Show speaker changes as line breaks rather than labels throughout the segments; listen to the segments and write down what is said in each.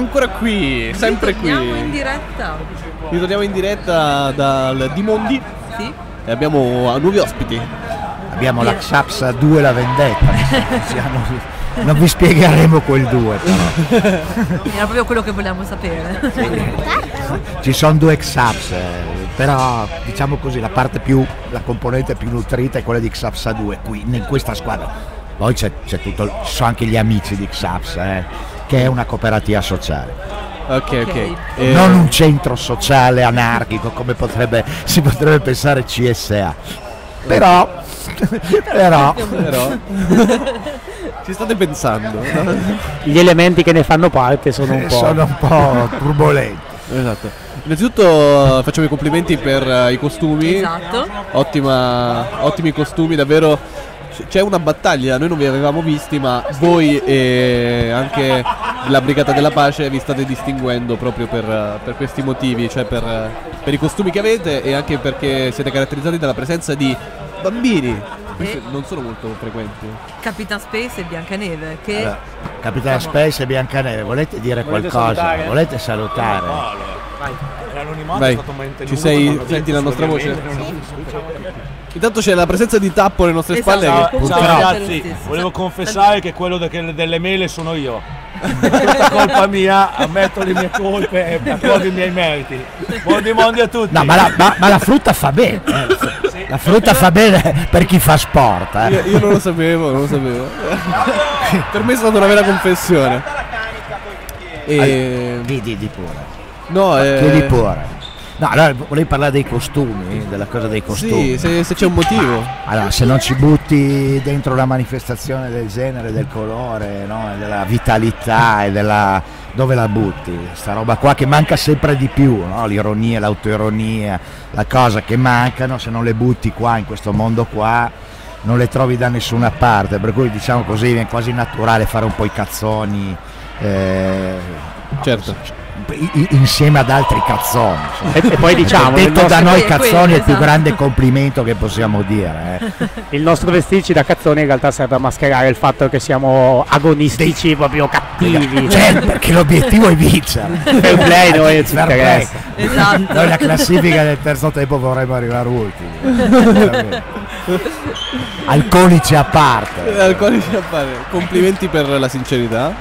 Ancora qui, sempre qui.
Siamo in diretta.
Ritorniamo in diretta dal Dimondi
Sì.
e abbiamo nuovi ospiti.
Abbiamo la Xaps 2 la vendetta. Siamo- non vi spiegheremo quel 2 però.
Era proprio quello che volevamo sapere.
Ci sono due Xaps, eh, però diciamo così la parte più, la componente più nutrita è quella di Xaps 2 qui in questa squadra. Poi c'è, c'è tutto, ci sono anche gli amici di Xaps, eh, che è una cooperativa sociale.
Ok, ok.
Ok.
Eh,
Non un centro sociale anarchico come potrebbe, si potrebbe pensare CSA. Però, però
Però ci state pensando?
Gli elementi che ne fanno parte sono un po'.
sono un po' turbolenti.
esatto. Innanzitutto eh, facciamo i complimenti per eh, i costumi.
Esatto.
Ottima, ottimi costumi, davvero. C'è una battaglia, noi non vi avevamo visti, ma voi e anche la Brigata della Pace vi state distinguendo proprio per, per questi motivi, cioè per, per i costumi che avete e anche perché siete caratterizzati dalla presenza di bambini. Questi non sono molto frequenti.
Capitan Space e Biancaneve che
Allora, Capitano Space e Biancaneve, volete dire
Volete
qualcosa?
salutare?
Volete salutare?
L'anonimato
Vai,
è stato mantenuto.
ci sei- senti la nostra voce?
solamente-
Intanto c'è la presenza di Tappo alle nostre
Esatto.
spalle.
Ciao,
Che...
Ciao ragazzi,
Sì, sì.
volevo confessare che quello de- delle mele sono io. Per questa colpa mia, ammetto le mie colpe e accolgo i miei meriti. Buon dimondo a tutti.
No, ma la, ma- ma la frutta fa bene. eh. La frutta fa bene per chi fa sport. eh.
Io, io non lo sapevo, non lo sapevo. per me è stata una vera confessione. E...
Chiedi di pure.
No, eh...
Chiedi pure. No, allora volevi parlare dei costumi, della cosa dei
Sì,
costumi.
se, se c'è un motivo.
Allora, se non ci butti dentro una manifestazione del genere, del colore, no? della vitalità e della... dove la butti? Sta roba qua che manca sempre di più, no? l'ironia, l'autoironia, la cosa che mancano, se non le butti qua in questo mondo qua non le trovi da nessuna parte, per cui diciamo così viene quasi naturale fare un po' i cazzoni. eh,
Certo.
Insieme ad altri cazzoni.
E, e poi diciamo,
Detto da noi
Quello,
cazzoni è il più
esatto.
grande complimento che possiamo dire. eh.
il nostro vestirci da cazzone in realtà serve a mascherare il fatto che siamo agonistici proprio cattivi.
Certo, perché l'obiettivo è vincere.
Fair play noi non ci interessa.
Esatto.
Noi la classifica del terzo tempo vorremmo arrivare ultimi. Alcolici a parte.
Al quale ci appare. Complimenti per la sincerità.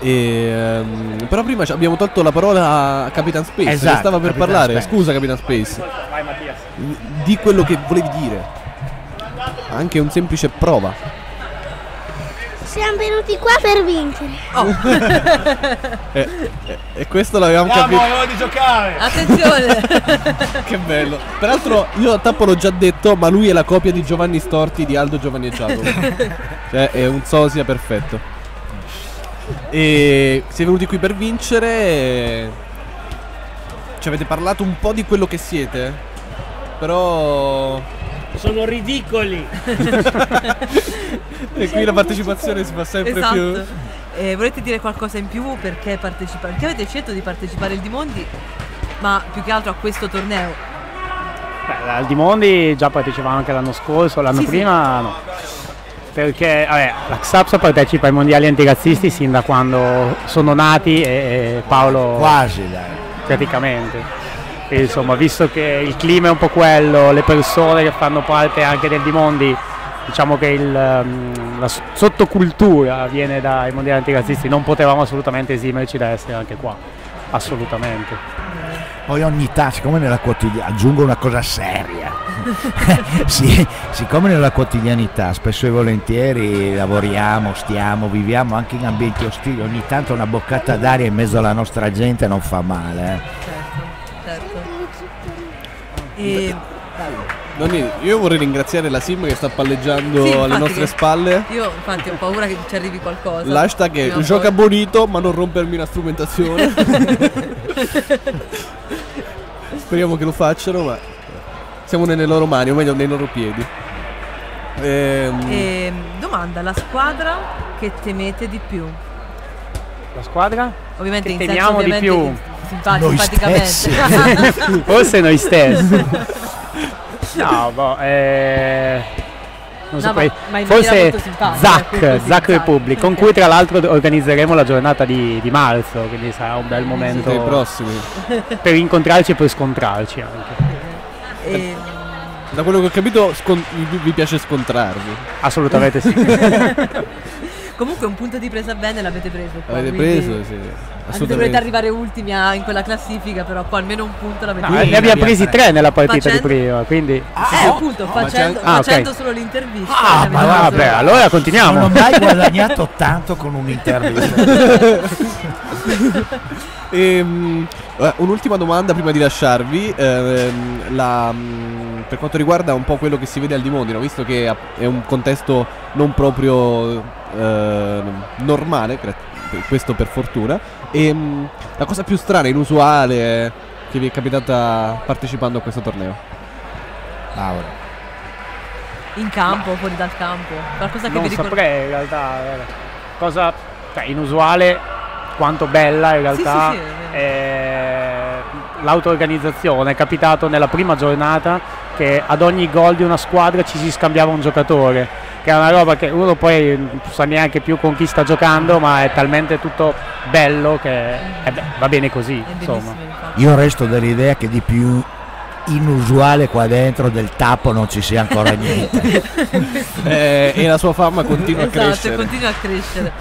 E, ehm, però prima ci abbiamo tolto la parola a Capitan Space.
Esatto,
che stava per
Capitan
parlare.
Space.
Scusa, Capitan Space. Di quello che volevi dire. Anche un semplice prova.
Siamo venuti qua per vincere.
E, e- e questo l'avevamo capito.
di giocare.
Attenzione.
Che bello. Peraltro io a Tappo l'ho già detto, ma lui è la copia di Giovanni Storti di Aldo Giovanni e Giacomo. cioè è un sosia perfetto. E siete venuti qui per vincere. Ci avete parlato un po' di quello che siete. Però.
Sono ridicoli.
E qui la partecipazione si fa sempre più.
esatto. Eh, volete dire qualcosa in più perché partecipare? Perché avete scelto di partecipare al Dimondi? Ma più che altro a questo torneo.
Beh, al Dimondi già partecipavamo anche l'anno scorso, l'anno
Sì, sì.
prima no. Perché vabbè, la XAPS partecipa ai mondiali antirazzisti sin da quando sono nati e, e Paolo
Quasi dai.
praticamente. E, insomma, visto che il clima è un po' quello, le persone che fanno parte anche del Dimondi, diciamo che il, ehm, la sottocultura viene dai mondiali antirazzisti, non potevamo assolutamente esimerci da essere anche qua, assolutamente.
Poi ogni tanto, siccome nella quotidianità, aggiungo una cosa seria, Sì, siccome nella quotidianità spesso e volentieri lavoriamo, stiamo, viviamo anche in ambienti ostili, ogni tanto una boccata d'aria in mezzo alla nostra gente non fa male. eh.
Certo, certo. E
Nonni, io vorrei ringraziare la Sim che sta palleggiando
Sì,
alle nostre spalle.
io infatti ho paura che ci arrivi qualcosa.
L'hashtag è gioca
poi.
bonito ma non rompermi la strumentazione. Speriamo che lo facciano, ma siamo nelle loro mani, o meglio nei loro piedi. Ehm,
E, domanda, la squadra che temete di più?
La squadra?
Ovviamente
Che
in senso
temiamo di
ovviamente
più.
simpa-
Noi
simpaticamente.
Forse noi stessi. No, boh, eh, non
No,
saprei.
ma-
Forse Zac, Zac Republic, con cui tra l'altro organizzeremo la giornata di, di marzo, quindi sarà un bel momento per incontrarci e per scontrarci anche.
E,
Da quello che ho capito, vi piace scontrarvi.
Assolutamente sì.
comunque un punto di presa bene l'avete preso. qua,
Avete preso? Sì.
Anche se dovete arrivare ultimi a- in quella classifica, però qua almeno un punto l'avete
No,
preso.
ne abbiamo presi tre nella partita
Facendo-
di prima, quindi...
Eh, appunto, facendo,
Ah,
facendo solo l'intervista.
Ah,
ne
ma vabbè,
preso-
Vabbè, allora
Non ho
continuiamo.
mai guadagnato tanto con un'intervista.
Ehm, eh, un'ultima domanda prima di lasciarvi. ehm, la, mm, per quanto riguarda un po' quello che si vede al Dimondino, visto che è un contesto non proprio eh, normale, questo per fortuna. E la cosa più strana, inusuale che vi è capitata partecipando a questo torneo?
Mauro.
In campo, fuori dal campo. Qualcosa che
Non
vi ricorda.
saprei in realtà, guarda. cosa cioè, inusuale quanto bella in realtà
sì, sì, è
l'auto-organizzazione. È capitato nella prima giornata che ad ogni gol di una squadra ci si scambiava un giocatore, che è una roba che uno poi non sa neanche più con chi sta giocando, ma è talmente tutto bello che eh beh, va bene così.
Io resto dell'idea che di più inusuale qua dentro del tappo non ci sia ancora niente.
Eh, e la sua fama continua a
Esatto,
crescere.
continua a crescere.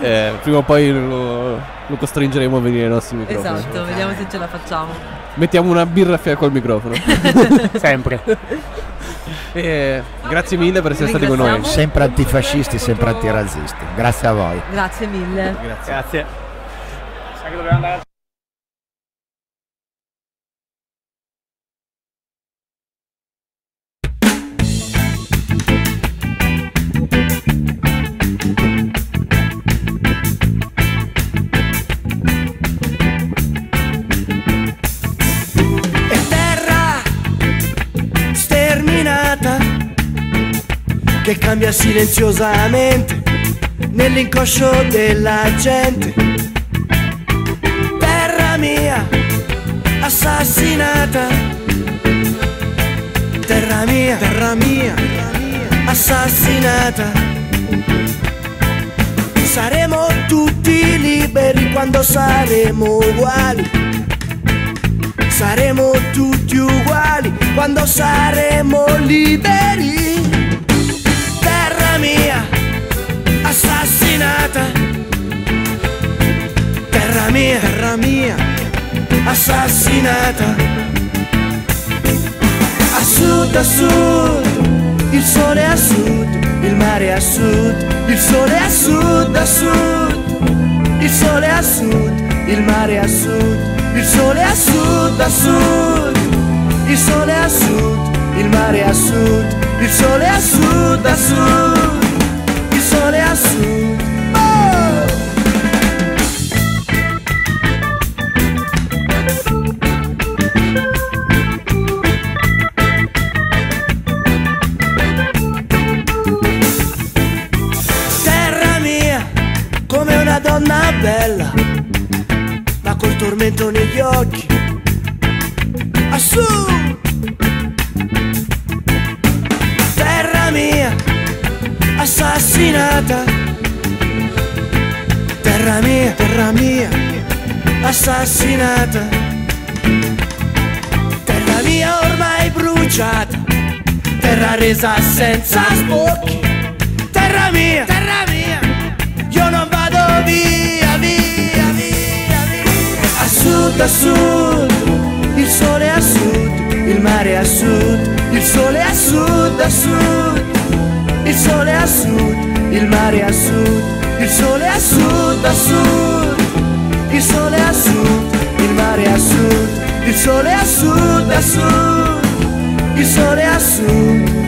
Eh, prima o poi lo, lo costringeremo a venire ai nostri microfoni.
Esatto, vediamo se ce la facciamo.
Mettiamo una birra a fianco al microfono.
Sempre.
Eh, grazie mille per essere stati con noi.
Sempre antifascisti, sempre antirazzisti. Grazie a voi.
Grazie mille.
Grazie. Sai
cambia silenziosamente nell'inconscio della gente. Terra mia assassinata. Terra mia, terra mia, assassinata. Saremo tutti liberi quando saremo uguali. Saremo tutti uguali quando saremo liberi. Assassinata. A sud, a sud, il sole a sud, il mare a sud, il sole a sud, a sud, il sole a sud, il mare a sud, il sole a sud, a sud, il sole a sud, il mare a sud, il sole a sud, a sud, il sole a sud. Assassinata. Terra mia ormai bruciata, terra resa senza spocchi. Terra mia, terra mia, io non vado via, via, via, via. A sud, a sud, il sole a sud, il mare a sud, il sole a sud, a sud, il sole a sud, il mare a sud, il sole a sud, a sud, il sole a sud, il mare a sud, il sole a sud, a sud, il sole a sud.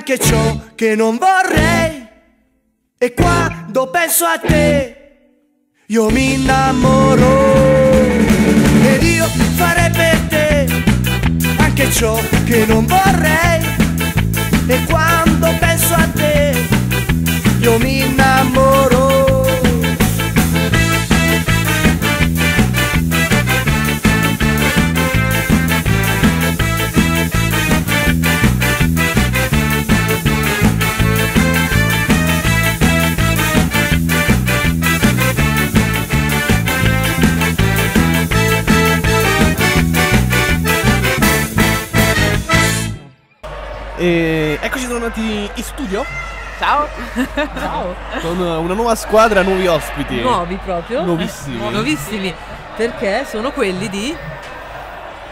Anche ciò che non vorrei. E quando penso a te, io mi innamoro. Ed io farei per te anche ciò che non vorrei. E quando penso a te, io mi innamoro.
E eccoci tornati in studio
Ciao. Ciao.
con una nuova squadra, nuovi ospiti.
Nuovi proprio.
Nuovissimi.
Nuovissimi. Perché sono quelli di...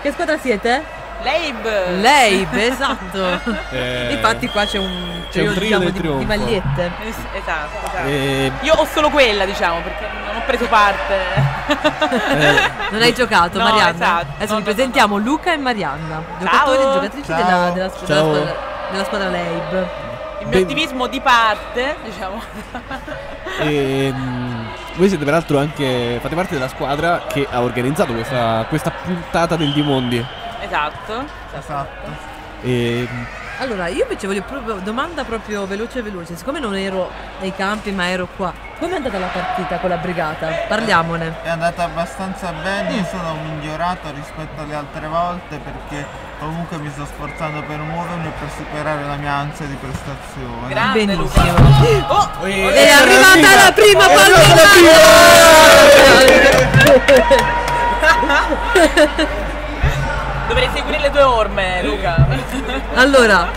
Che squadra siete?
Leib!
Leib, esatto.
Eh,
Infatti qua c'è un
c'è un
trio, diciamo, di, di magliette.
Es- Esatto, esatto.
E-
Io ho solo quella, diciamo, perché non ho preso parte.
eh,
Non hai giocato,
No,
Marianna?
esatto.
Adesso
No,
vi
no,
presentiamo Luca e Marianna, giocatori e
Ciao.
giocatrici
Ciao.
della, della, squ- della squadra, della squadra Leib.
Il mio
Ben-
attivismo di parte, diciamo.
e, mm, voi siete peraltro anche. fate parte della squadra che ha organizzato questa, questa puntata del Dimondi.
Esatto.
Esatto.
E,
Allora, io invece voglio proprio domanda proprio veloce veloce, siccome non ero nei campi ma ero qua, come è andata la partita con la brigata? Parliamone.
È andata abbastanza bene, io sono migliorato rispetto alle altre volte perché comunque mi sto sforzando per muovermi e per superare la mia ansia di prestazione.
Grande
Benissimo.
Luca. Oh,
È arrivata la prima pallonata!
Le tue orme, Luca.
Allora,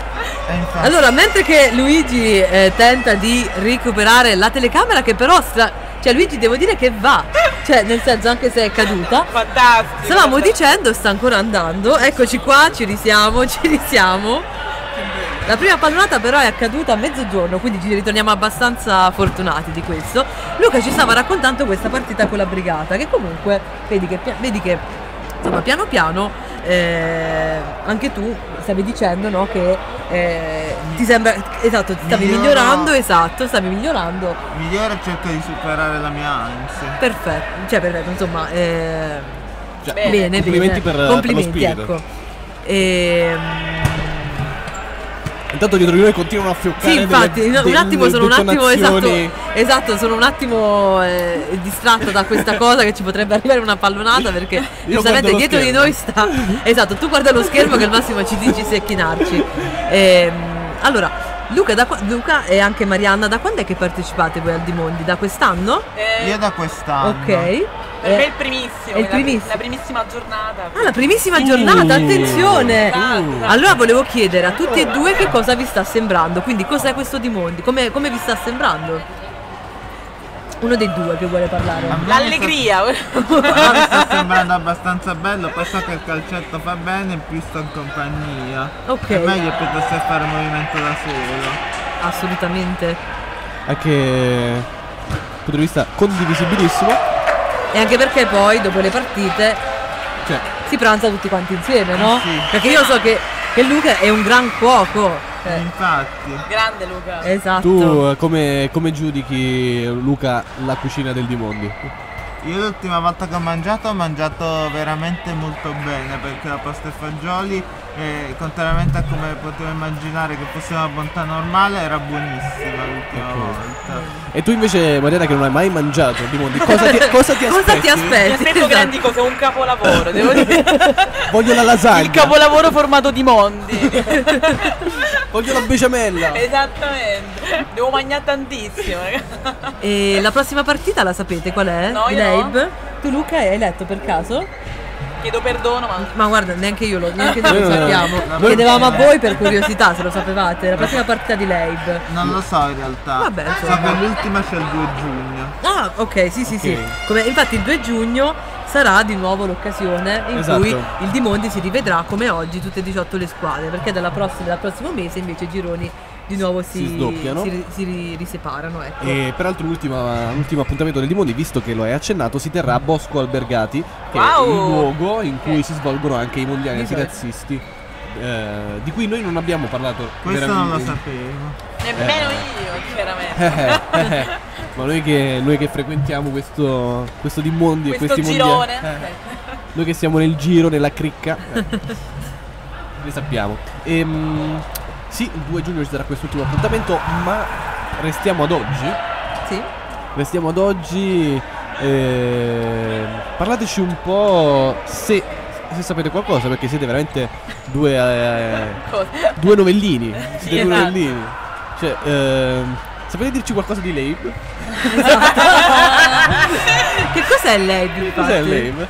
E infatti
allora, mentre che Luigi eh, tenta di recuperare la telecamera che però stra- cioè Luigi devo dire che va, cioè nel senso anche se è caduta,
Fantastico.
Stavamo
fantastico.
dicendo, sta ancora andando. Eccoci qua, ci risiamo, ci risiamo. La prima pallonata però è accaduta a mezzogiorno, quindi ci ritorniamo abbastanza fortunati di questo. Luca ci stava raccontando questa partita con la brigata, che comunque vedi che, vedi che insomma piano piano eh, anche tu stavi dicendo no, che eh, ti sembra esatto, stavi
Miglioro.
migliorando, esatto, stavi migliorando.
migliore cerco di superare la mia ansia.
Perfetto, cioè perfetto, insomma, eh,
cioè,
Bene.
bene,
complimenti
bene.
per,
complimenti,
per
ecco. Ehm,
Intanto dietro di noi continuano a fioccare.
sì, infatti,
delle-
un attimo sono un attimo esatto, esatto, sono un attimo eh, distratta da questa cosa che ci potrebbe arrivare una pallonata perché giustamente dietro di
schermo.
noi sta Esatto, tu guarda lo schermo che al massimo ci dici se chinarci. Ehm, allora, Luca, da Luca e anche Marianna, da quando è che partecipate voi al Dimondi? Da quest'anno?
Eh,
Io da quest'anno.
Ok.
Per
Eh,
me è il primissimo,
è il
la-
primissimo.
La, primissima giornata.
Ah, la primissima giornata, attenzione!
Esatto.
Allora volevo chiedere a tutti e due che cosa vi sta sembrando, quindi cos'è questo Dimondi? Come, come vi sta sembrando? Uno dei due che vuole parlare.
L'allegria.
mi sta sembrando abbastanza bello, poi so che il calcetto fa bene, più sto in compagnia.
Ok.
È meglio piuttosto fare movimento da solo.
Assolutamente.
Anche dal punto di vista condivisibilissimo.
E anche perché poi dopo le partite
Cioè,
si pranza tutti quanti insieme, no?
Sì.
Perché io so che, che Luca è un gran cuoco. Eh,
Infatti.
Grande Luca.
esatto.
tu eh, come, come giudichi, Luca, la cucina del Dimondi?
Io l'ultima volta che ho mangiato ho mangiato veramente molto bene perché la pasta e fagioli, eh, contrariamente a come potevo immaginare che fosse una bontà normale, era buonissima l'ultima
Ok.
volta.
E tu invece, Mariana, che non hai mai mangiato il Dimondi, cosa ti, cosa ti
Cosa
aspetti?
ti
Mi
aspetti?
aspetto
Esatto.
grandi cose, un capolavoro, devo dire.
Voglio la lasagna,
Il capolavoro formato di mondi.
voglio la besciamella.
Esattamente. Devo mangiare tantissimo.
E la prossima partita la sapete qual è?
No, io
Leib? Tu Luca hai letto per caso?
Chiedo perdono, ma
Ma guarda, neanche io lo, neanche noi lo
no,
sappiamo.
noi-
Chiedevamo a voi per curiosità se lo sapevate. La prossima partita di Leib.
Non lo so in realtà.
Vabbè,
so
insomma.
che l'ultima c'è il 2 giugno.
Ah, ok, sì, sì, sì.
Ok.
Come- infatti il 2 giugno sarà di nuovo l'occasione in
Esatto.
cui il Dimondi si rivedrà come oggi tutte e 18 le squadre, perché dalla prossima- dal prossimo mese invece i gironi di nuovo si,
Si sdoppiano.
si si ri- riseparano. Ecco.
E peraltro l'ultimo appuntamento del Dimondi, visto che lo hai accennato, si terrà a Bosco Albergati, che
Wow!
è il luogo in cui si svolgono anche i mondiali antirazzisti. eh, di cui noi non abbiamo parlato
Questo non lo sapevo.
nemmeno io. chiaramente.
Eh, eh, eh. Ma noi che, noi che frequentiamo questo, questo di mondi e
Questo
questi
girone.
mondiali, eh, noi che siamo nel giro, nella cricca, eh, le sappiamo. Ehm, sì, il 2 giugno ci sarà quest'ultimo appuntamento, ma restiamo ad oggi.
Sì.
Restiamo ad oggi. ehm, parlateci un po' se, se sapete qualcosa, perché siete veramente due, eh, due novellini. Siete
Sì,
due
esatto.
novellini. Cioè, ehm, sapete dirci qualcosa di Labe?
Che cos'è lei?
Cos'è Labe?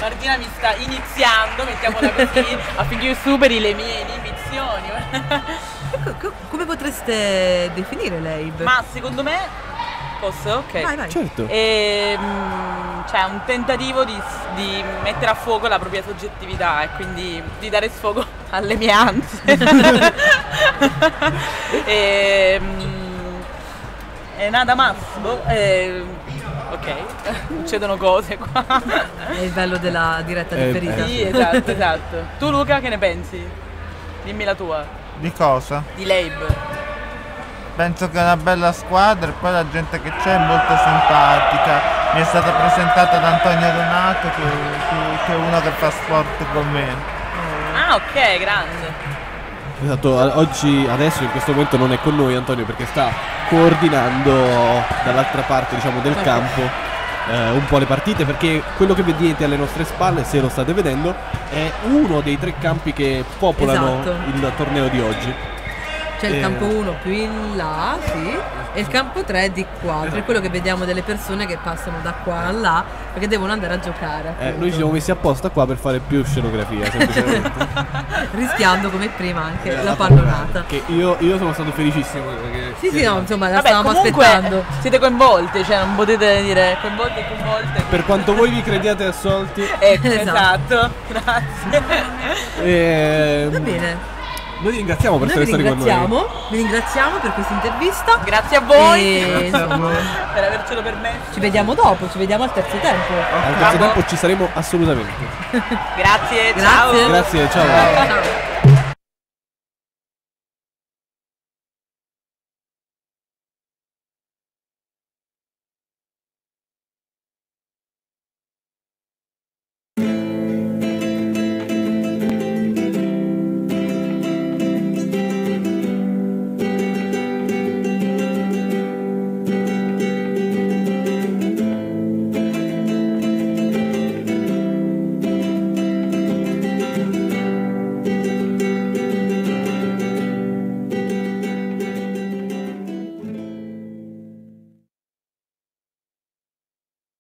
Martina mi sta iniziando, mettiamola così, affinché io superi le mie inibizioni.
Co- co- Come potreste definire lei?
Ma secondo me. Posso? Ok.
Vai, vai.
Certo.
Ehm, cioè un tentativo di, di mettere a fuoco la propria soggettività e quindi di dare sfogo alle mie ansie. Ehm, e nada más. ehm, ok, succedono cose qua.
È il bello della diretta
Eh,
differita.
Sì, esatto, esatto. Tu Luca che ne pensi? Dimmi la tua.
Di cosa?
Di Labe.
Penso che è una bella squadra e poi la gente che c'è è molto simpatica. Mi è stata presentata da Antonio Donato che, che- che è uno che fa sport con me.
Ah, ok, grande.
Esatto, oggi, adesso in questo momento non è con noi Antonio perché sta coordinando dall'altra parte diciamo del campo eh, un po' le partite perché quello che vedete alle nostre spalle, se lo state vedendo, è uno dei tre campi che popolano
Esatto.
il torneo di oggi.
C'è il
Eh,
campo 1 più in là, sì, e il campo 3 di qua, per quello che vediamo delle persone che passano da qua a là perché devono andare a giocare.
eh, noi ci siamo messi apposta qua per fare più scenografia, semplicemente.
Rischiando come prima anche
Eh,
la pallonata.
Che io, io sono stato felicissimo perché
Sì, sì, no, insomma, la
Vabbè,
stavamo
comunque
aspettando.
siete coinvolti, cioè non potete dire coinvolti e coinvolte.
per quanto voi vi crediate assolti,
Ecco,
Esatto.
esatto. Grazie.
ehm,
Va bene,
noi vi ringraziamo per
noi
essere stati con noi.
ringraziamo, vi ringraziamo per questa intervista.
Grazie a voi
E,
per avercelo permesso.
ci vediamo dopo, ci vediamo al terzo tempo.
Al terzo tempo ci saremo assolutamente.
Grazie,
Grazie.
ciao.
Grazie, ciao.
Ciao.